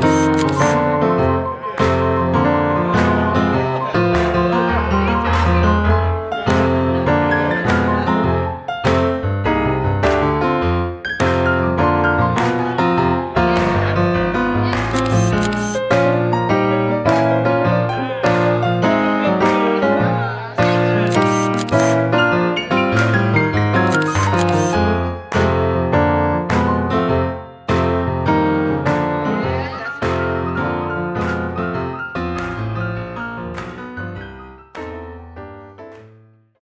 Christ.